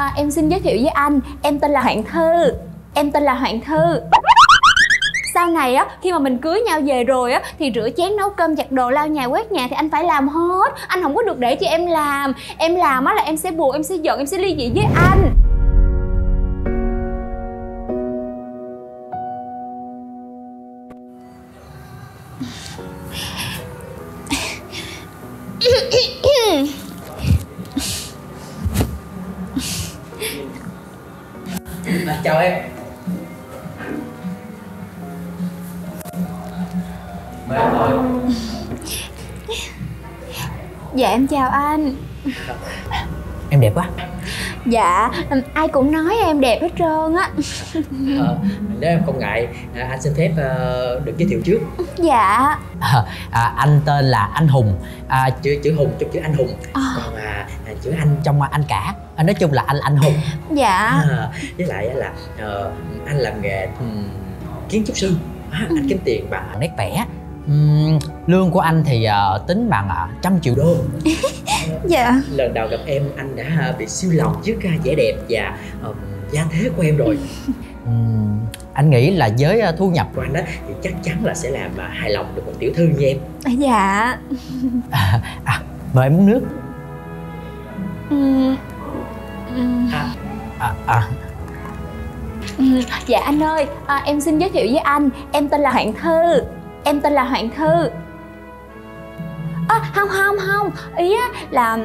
à, em xin giới thiệu với anh. Em tên là Hoàng Thư. Em tên là Hoàng Thư. Sau này á khi mà mình cưới nhau về rồi á thì rửa chén nấu cơm giặt đồ lau nhà quét nhà thì anh phải làm hết. Anh không có được để cho em làm. Em làm á là em sẽ buồn em sẽ giận em sẽ ly dị với anh. Chào em. Mời em ngồi. Dạ em chào anh em đẹp quá. Dạ ai cũng nói em đẹp hết trơn á. Ờ, nếu em không ngại à, anh xin phép ờ, được giới thiệu trước. Dạ. À, à, anh tên là anh hùng. À, chữ chữ hùng trong chữ anh hùng. À. còn à, à, chữ anh trong anh cả. À, nói chung là anh anh hùng. Dạ. À, với lại là ờ, anh làm nghề ừm, kiến trúc sư. À, anh kiếm tiền bằng nét vẽ Ừm, lương của anh thì ờ, tính bằng uh, trăm triệu đô. Dạ. Lần đầu gặp em anh đã à, bị siêu lòng trước à, vẻ đẹp và um, gia thế của em rồi. Anh nghĩ là với à, thu nhập của anh đó thì chắc chắn là sẽ làm à, hài lòng được một tiểu thư như em. Dạ. À, à mời em uống nước. Ừm. Ừm. à, à, à. Ừm, Dạ anh ơi, à, em xin giới thiệu với anh Em tên là Hoàng Thư Em tên là Hoàng Thư. À, Không không không. Ý á, là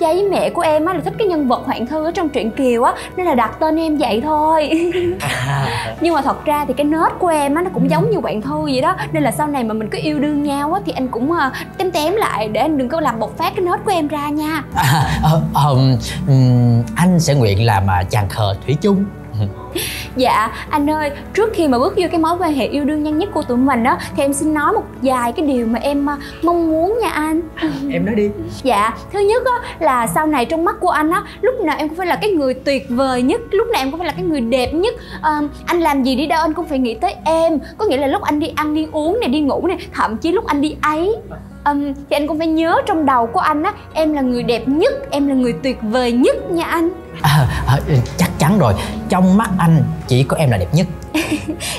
cha với mẹ của em á, là thích cái nhân vật Hoàng Thư ở trong truyện Kiều á Nên là đặt tên em vậy thôi. À, Nhưng mà thật ra thì cái nết của em á, nó cũng giống như Hoàng Thư vậy đó. Nên là sau này mà mình có yêu đương nhau á, thì anh cũng à, tém tém lại Để anh đừng có làm bộc phát cái nết của em ra nha. À, ờ, ờm, ừm, anh sẽ nguyện làm à, chàng khờ thủy chung Dạ, anh ơi, trước khi mà bước vô cái mối quan hệ yêu đương nhanh nhất của tụi mình á Thì em xin nói một vài cái điều mà em à, mong muốn nha anh. Em nói đi. Dạ, thứ nhất á là sau này trong mắt của anh á Lúc nào em cũng phải là cái người tuyệt vời nhất Lúc nào em cũng phải là cái người đẹp nhất. Ờ, Anh làm gì đi đâu anh cũng phải nghĩ tới em. Có nghĩa là lúc anh đi ăn, đi uống này, đi ngủ này Thậm chí lúc anh đi ấy Ừm, thì anh cũng phải nhớ trong đầu của anh á Em là người đẹp nhất, em là người tuyệt vời nhất nha anh. À, à, chắc chắn rồi. Trong mắt anh chỉ có em là đẹp nhất.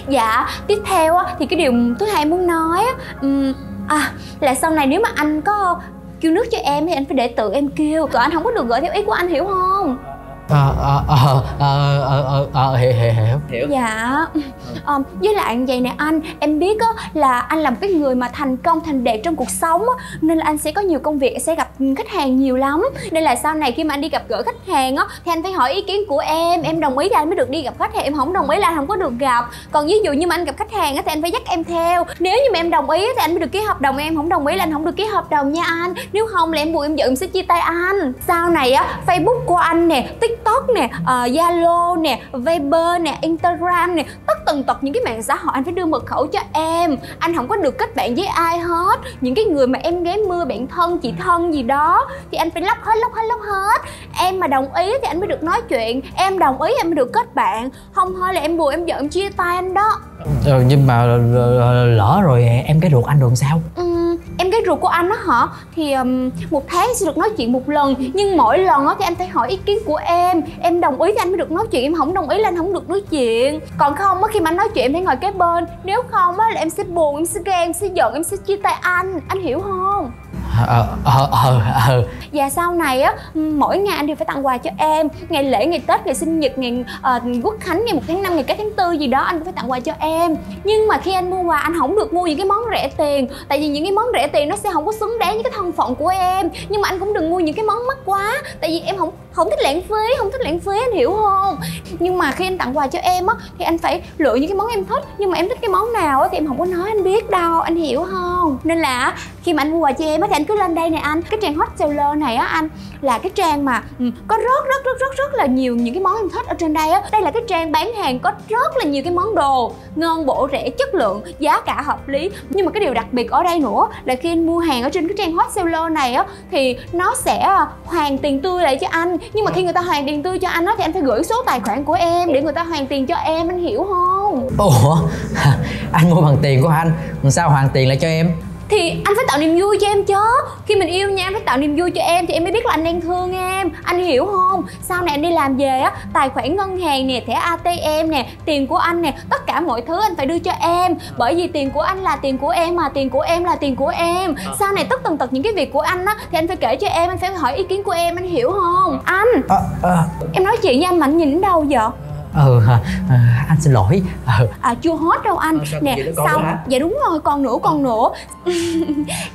Dạ, tiếp theo á, thì cái điều thứ hai muốn nói á, ừm, à, là sau này nếu mà anh có kêu nước cho em thì anh phải để tự em kêu. Còn anh không có được gọi theo ý của anh hiểu không? Ờ ờ ờ ờ ờ ờ ờ hiểu hiểu hiểu. Hiểu. Dạ. Ờ, Với lại vậy nè anh Em biết á là anh là một cái người mà thành công thành đạt trong cuộc sống á Nên là anh sẽ có nhiều công việc sẽ gặp khách hàng nhiều lắm. Nên là sau này khi mà anh đi gặp gỡ khách hàng á Thì anh phải hỏi ý kiến của em Em đồng ý thì anh mới được đi gặp khách hàng Em không đồng ý là anh không có được gặp. Còn ví dụ như mà anh gặp khách hàng á thì anh phải dắt em theo. Nếu như mà em đồng ý á, thì anh mới được ký hợp đồng Em không đồng ý là anh không được ký hợp đồng nha anh. Nếu không là em buộc em giận em sẽ chia tay anh. Sau này á Facebook của anh nè TikTok nè ờ, Zalo nè Viber nè Instagram nè tất tần tật những cái mạng xã hội anh phải đưa mật khẩu cho em. Anh không có được kết bạn với ai hết. Những cái người mà em ghé mưa bạn thân chị thân gì đó thì anh phải lóc hết lóc hết lóc hết. Em mà đồng ý thì anh mới được nói chuyện. Em đồng ý em mới được kết bạn. Không thôi là em buồn em giận em chia tay anh đó. Ờ, nhưng mà ờ, lỡ rồi em cái ruột anh rồi sao? Ừm, em gái ruột của anh á hả? Thì um, một tháng sẽ được nói chuyện một lần nhưng mỗi lần á thì anh phải hỏi ý kiến của em. Em đồng ý thì anh mới được nói chuyện em không đồng ý là anh không được nói chuyện. Còn không á khi mà anh nói chuyện em phải ngồi kế bên. Nếu không á là em sẽ buồn em sẽ ghen em sẽ giận em sẽ chia tay anh. Anh hiểu không? Ờ ờ ờ ờ. Và sau này á mỗi ngày anh đều phải tặng quà cho em. Ngày lễ ngày tết ngày sinh nhật ngày uh, quốc khánh ngày một tháng năm ngày cái tháng tư gì đó anh cũng phải tặng quà cho em. Nhưng mà khi anh mua quà anh không được mua những cái món rẻ tiền. Tại vì những cái món rẻ tiền nó sẽ không có xứng đáng với cái thân phận của em. Nhưng mà anh cũng đừng mua những cái món mắc quá. Tại vì em không không thích lãng phí không thích lãng phí anh hiểu không? Nhưng mà khi anh tặng quà cho em á thì anh phải lựa những cái món em thích. Nhưng mà em thích cái món nào á thì em không có nói anh biết đâu anh hiểu không? Nên là khi mà anh mua quà cho em á thì anh cứ lên đây này anh. Cái trang hot seller này á anh, là cái trang mà ừ, có rất rất rất rất rất là nhiều những cái món em thích ở trên đây á. Đây là cái trang bán hàng có rất là nhiều cái món đồ, ngon, bổ rẻ, chất lượng, giá cả hợp lý. Nhưng mà cái điều đặc biệt ở đây nữa là khi anh mua hàng ở trên cái trang hot seller này á, thì nó sẽ à, hoàn tiền tươi lại cho anh. Nhưng mà khi người ta hoàn tiền tươi cho anh á, thì anh phải gửi số tài khoản của em để người ta hoàn tiền cho em, anh hiểu không? Ủa? Anh mua bằng tiền của anh, làm sao hoàn tiền lại cho em? Thì anh phải tạo niềm vui cho em chứ. Khi mình yêu nha anh phải tạo niềm vui cho em thì em mới biết là anh đang thương em. Anh hiểu không? Sau này anh đi làm về á tài khoản ngân hàng nè thẻ atm nè tiền của anh nè tất cả mọi thứ anh phải đưa cho em. Bởi vì tiền của anh là tiền của em mà tiền của em là tiền của em. Ờ. sau này tất tần tật những cái việc của anh á thì anh phải kể cho em anh phải hỏi ý kiến của em anh hiểu không? Anh. À, à, em nói chuyện với anh mà anh nhìn đến đâu vậy ừ à, à, anh xin lỗi. Ừ. à chưa hết đâu anh. Ờ, sao nè sau dạ đúng rồi còn nữa còn nữa.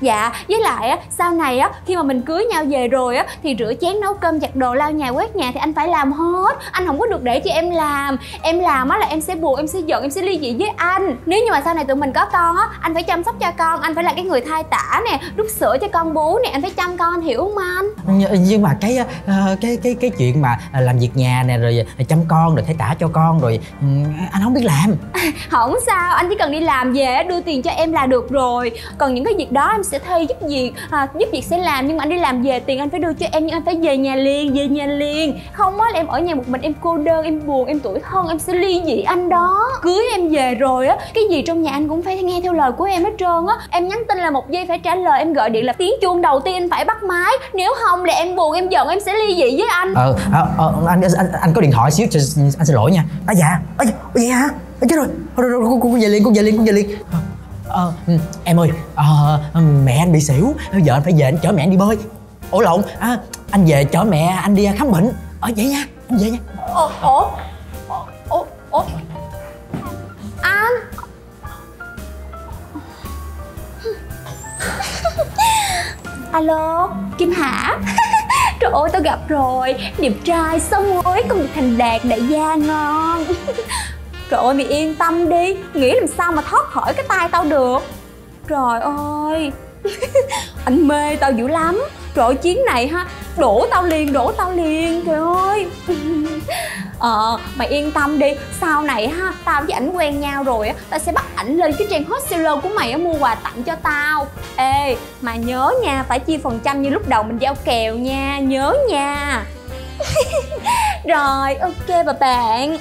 Dạ với lại á sau này á khi mà mình cưới nhau về rồi á thì rửa chén nấu cơm giặt đồ lau nhà quét nhà thì anh phải làm hết. Anh không có được để cho em làm. Em làm á là em sẽ buồn em sẽ giận em sẽ ly dị với anh. Nếu như mà sau này tụi mình có con á anh phải chăm sóc cho con anh phải là cái người thai tả nè đút sữa cho con bú nè anh phải chăm con anh hiểu không anh? Nhưng, nhưng mà cái ờ, cái cái cái chuyện mà ờ, làm việc nhà nè rồi chăm con rồi thấy tả cho con rồi ừ, anh không biết làm. Không sao anh chỉ cần đi làm về đưa tiền cho em là được rồi. Còn những cái việc đó em sẽ thuê giúp việc à, giúp việc sẽ làm nhưng mà anh đi làm về tiền anh phải đưa cho em nhưng anh phải về nhà liền về nhà liền. Không á là em ở nhà một mình em cô đơn em buồn em tủi thân em sẽ ly dị anh đó. Cưới em về rồi á cái gì trong nhà anh cũng phải nghe theo lời của em hết trơn á. Em nhắn tin là một giây phải trả lời em gọi điện là tiếng chuông đầu tiên anh phải bắt máy. Nếu không là em buồn em giận em sẽ ly dị với anh. Ờ ờ, ờ, anh, anh anh có điện thoại xíu cho anh xin lỗi nha. À dạ. À, dạ, vậy hả? À, chết rồi. Rồi, rồi, rồi con, con về liền con về liền con về liền. Ờ, ờ, ừ, em ơi ờ, mẹ anh bị xỉu. Giờ anh phải về anh chở mẹ anh đi bơi. Ủa lộn. À, anh về chở mẹ anh đi khám bệnh. Ờ vậy nha anh về nha. Ủa ủa ủa ủa. Anh. Alo kim hả ôi, tao gặp rồi. Đẹp trai xong rồi công việc thành đạt, đại gia ngon. Trời ơi, mày yên tâm đi. Nghĩ làm sao mà thoát khỏi cái tay tao được. Trời ơi. Anh mê tao dữ lắm. Trời ơi chuyến này ha đổ tao liền đổ tao liền trời ơi. Ờ mày yên tâm đi. Sau này ha tao với ảnh quen nhau rồi á tao sẽ bắt ảnh lên cái trang hot seller của mày á mua quà tặng cho tao. Ê mà nhớ nha phải chia phần trăm như lúc đầu mình giao kèo nha nhớ nha. Rồi ok bà bạn